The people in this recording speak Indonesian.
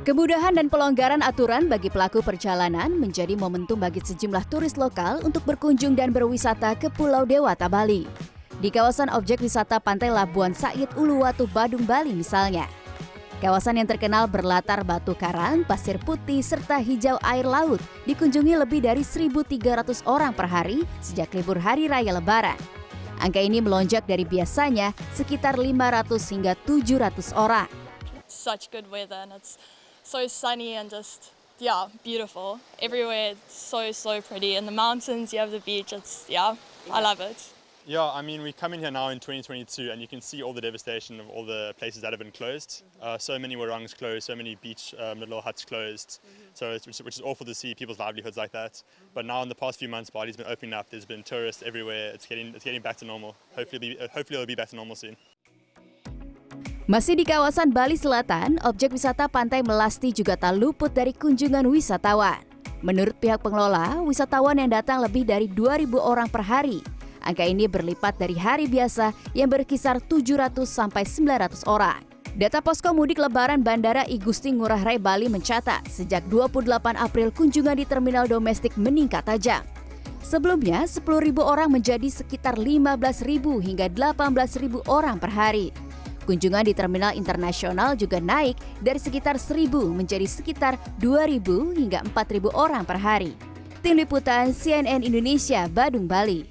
Kemudahan dan pelonggaran aturan bagi pelaku perjalanan menjadi momentum bagi sejumlah turis lokal untuk berkunjung dan berwisata ke Pulau Dewata, Bali. Di kawasan objek wisata Pantai Labuan Said Uluwatu, Badung, Bali misalnya. Kawasan yang terkenal berlatar batu karang, pasir putih, serta hijau air laut dikunjungi lebih dari 1.300 orang per hari sejak libur Hari Raya Lebaran. Angka ini melonjak dari biasanya sekitar 500 hingga 700 orang. Such good weather and it's so sunny and just yeah beautiful. Everywhere it's so so pretty. In the mountains you have the beach it's yeah i love it. Yeah i mean we come in here now in 2022 and you can see all the devastation of all the places that have been closed. Uh, so many warangs closed so many beach um, little huts closed. So it's, which is awful to see people's livelihoods like that. But now in the past few months bali's been opening up. There's been tourists everywhere. It's getting it's getting back to normal. Hopefully uh, hopefully it'll be back to normal soon Masih di kawasan Bali Selatan, objek wisata Pantai Melasti juga tak luput dari kunjungan wisatawan. Menurut pihak pengelola, wisatawan yang datang lebih dari 2.000 orang per hari. Angka ini berlipat dari hari biasa yang berkisar 700 sampai 900 orang. Data Posko Mudik Lebaran Bandara I Gusti Ngurah Rai Bali mencatat, sejak 28 April kunjungan di terminal domestik meningkat tajam. Sebelumnya, 10.000 orang menjadi sekitar 15.000 hingga 18.000 orang per hari. Kunjungan di terminal internasional juga naik dari sekitar 1.000 menjadi sekitar 2.000 hingga 4.000 orang per hari. Tim Liputan CNN Indonesia, Badung, Bali.